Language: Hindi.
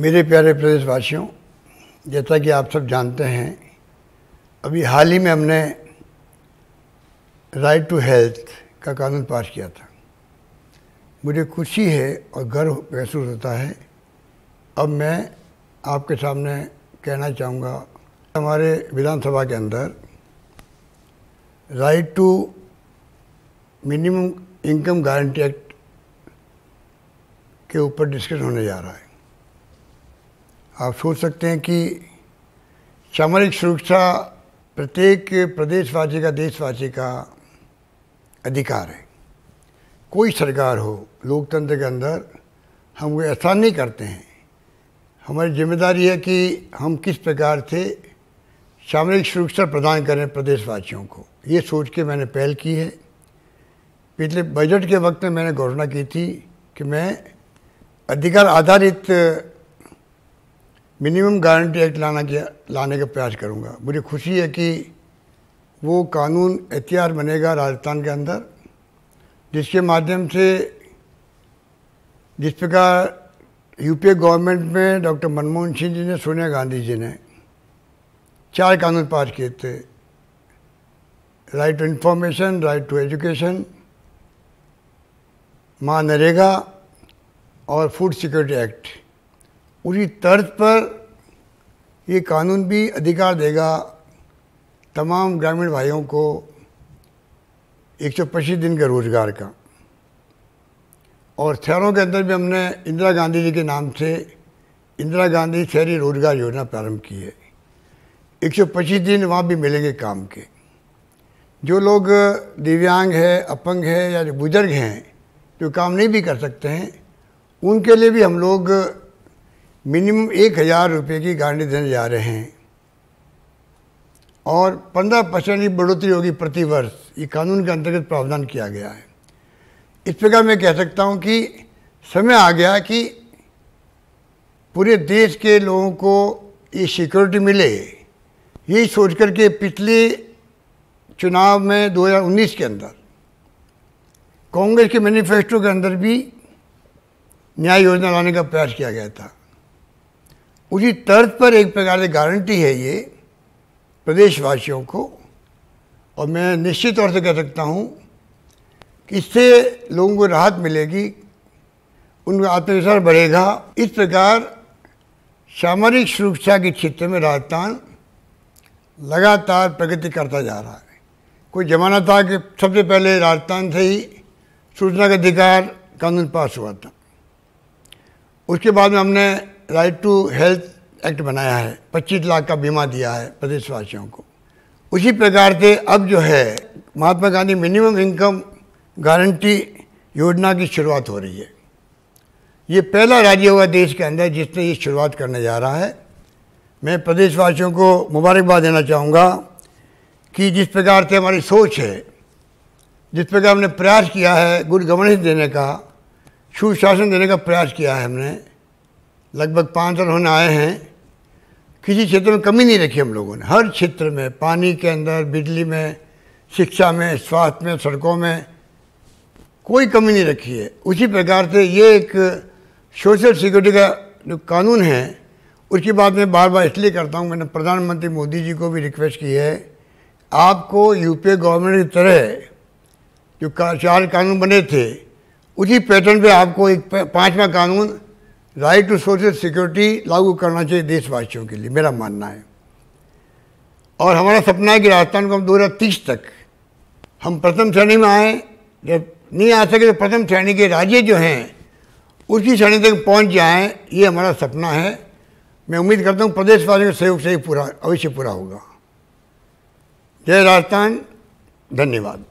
मेरे प्यारे प्रदेशवासियों, जैसा कि आप सब जानते हैं, अभी हाल ही में हमने राइट टू हेल्थ का कानून पास किया था। मुझे खुशी है और गर्व महसूस होता है। अब मैं आपके सामने कहना चाहूँगा, हमारे विधानसभा के अंदर right to minimum income guarantee act के ऊपर डिस्कशन होने जा रहा है। आप सोच सकते हैं कि सामरिक सुरक्षा प्रत्येक प्रदेशवासी का देशवासी का अधिकार है। कोई सरकार हो, लोकतंत्र के अंदर हम वो ऐसा नहीं करते हैं। हमारी ज़िम्मेदारी है कि हम किस प्रकार से सामरिक सुरक्षा प्रदान करें प्रदेशवासियों को। ये सोच के मैंने पहल की है। पिछले बजट के वक्त में मैंने घोषणा की थी कि मैं अधिकार आधारित मिनिमम गारंटी एक्ट लाना किया लाने का प्रयास करूँगा। मुझे खुशी है कि वो कानून एहतियार बनेगा राजस्थान के अंदर, जिसके माध्यम से जिस प्रकार यूपीए गवर्नमेंट में डॉक्टर मनमोहन सिंह जी ने, सोनिया गांधी जी ने चार कानून पास किए थे। Right to information right to education MNREGA और फ़ूड सिक्योरिटी एक्ट उसी तर्ज पर ये कानून भी अधिकार देगा तमाम ग्रामीण भाइयों को एक सौ पच्चीस दिन के रोज़गार का। और शहरों के अंदर भी हमने इंदिरा गांधी जी के नाम से इंदिरा गांधी शहरी रोज़गार योजना प्रारंभ की है। एक सौ पच्चीस दिन वहाँ भी मिलेंगे काम के। जो लोग दिव्यांग है, अपंग है या जो बुज़ुर्ग हैं, जो काम नहीं भी कर सकते हैं, उनके लिए भी हम लोग मिनिमम एक हज़ार रुपये की गारंटी देने जा रहे हैं। और पंद्रह परसेंट की बढ़ोतरी होगी प्रति वर्ष। ये कानून के अंतर्गत प्रावधान किया गया है। इस प्रकार मैं कह सकता हूँ कि समय आ गया कि पूरे देश के लोगों को ये सिक्योरिटी मिले। यही सोच के पिछले चुनाव में 2019 के अंदर, कांग्रेस के मैनिफेस्टो के अंदर भी न्याय योजना लाने का प्रयास किया गया था। उसी तर्ज पर एक प्रकार से गारंटी है ये प्रदेशवासियों को। और मैं निश्चित तौर से कह सकता हूँ कि इससे लोगों को राहत मिलेगी, उनका आत्मविश्वास बढ़ेगा। इस प्रकार सामरिक सुरक्षा के क्षेत्र में राजस्थान लगातार प्रगति करता जा रहा है। कोई जमाना था कि सबसे पहले राजस्थान से ही सूचना का अधिकार कानून पास हुआ था। उसके बाद में हमने राइट टू हेल्थ एक्ट बनाया है 25 लाख का बीमा दिया है प्रदेशवासियों को। उसी प्रकार से अब जो है, Mahatma Gandhi minimum income guarantee योजना की शुरुआत हो रही है। ये पहला राज्य हुआ देश के अंदर जिसने ये शुरुआत करने जा रहा है। मैं प्रदेशवासियों को मुबारकबाद देना चाहूँगा कि जिस प्रकार से हमारी सोच है, जिस प्रकार हमने प्रयास किया है, गुड गवर्नेंस देने का सुशासन देने का प्रयास किया है हमने लगभग पाँच साल होने आए हैं, किसी क्षेत्र में कमी नहीं रखी हम लोगों ने। हर क्षेत्र में, पानी के अंदर, बिजली में, शिक्षा में, स्वास्थ्य में, सड़कों में, कोई कमी नहीं रखी है। उसी प्रकार से ये एक सोशल सिक्योरिटी का जो कानून है, उसकी बात मैं बार बार इसलिए करता हूँ, मैंने प्रधानमंत्री मोदी जी को भी रिक्वेस्ट की है, आपको यूपीए गवर्नमेंट की तरह जो चार कानून बने थे, उसी पैटर्न पे आपको एक पांचवा कानून राइट टू सोशल सिक्योरिटी लागू करना चाहिए देशवासियों के लिए, मेरा मानना है। और हमारा सपना है कि राजस्थान को हम दो हज़ार तीस तक, हम प्रथम श्रेणी में आए, जब नहीं आ सके तो प्रथम श्रेणी के राज्य जो हैं, उसी श्रेणी तक पहुँच जाएँ, ये हमारा सपना है। मैं उम्मीद करता हूँ प्रदेशवासियों के सहयोग से ही पूरा, अवश्य पूरा होगा। जय राजस्थान, धन्यवाद।